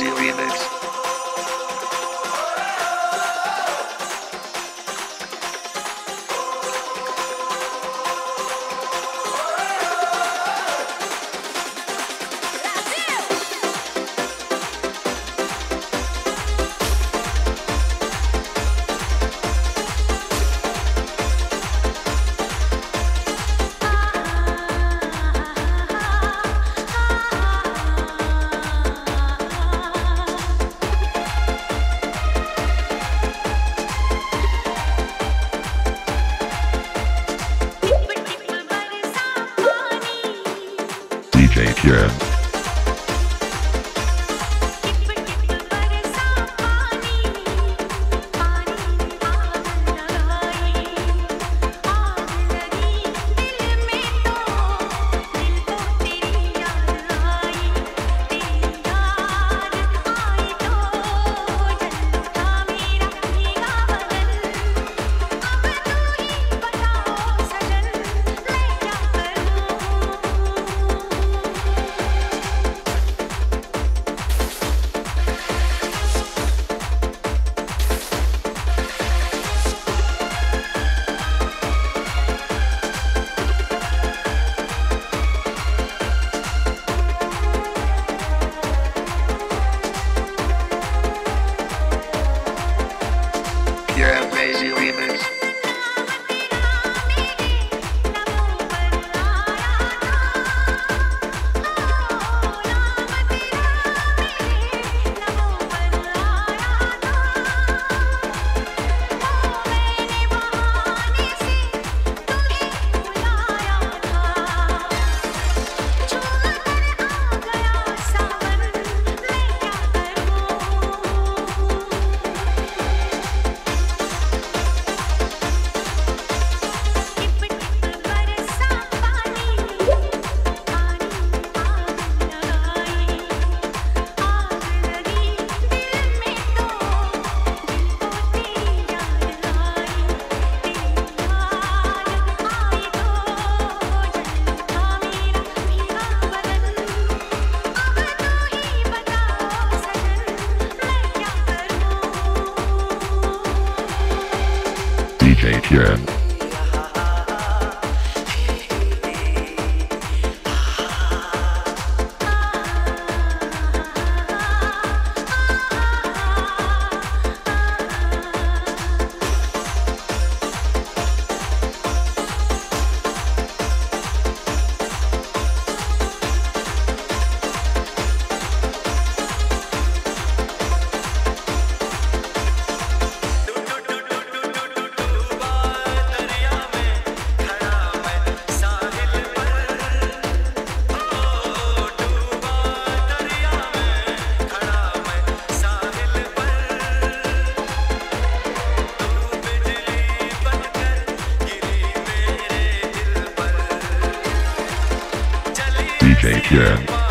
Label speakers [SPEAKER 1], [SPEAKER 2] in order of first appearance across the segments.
[SPEAKER 1] Amazing Remix.
[SPEAKER 2] Kieran. Your DJ DJ Kieran.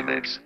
[SPEAKER 2] Remix.